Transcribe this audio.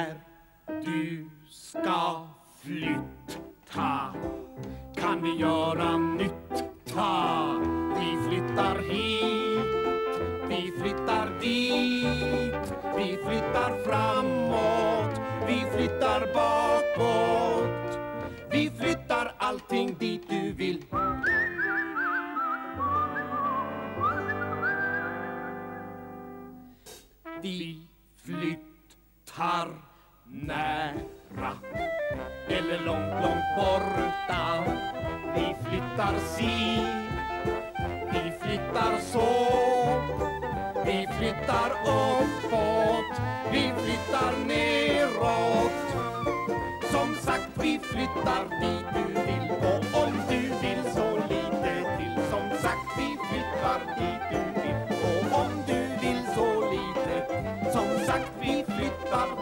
När du ska flytta kan vi göra nytta. Vi flyttar hit, vi flyttar dit, vi flyttar framåt, vi flyttar bakåt. Vi flyttar allting dit du vill. Vi flyttar nära eller långt, långt borta. Vi flyttar si, vi flyttar så. Vi flyttar uppåt, vi flyttar neråt. Som sagt, vi flyttar dit du vill gå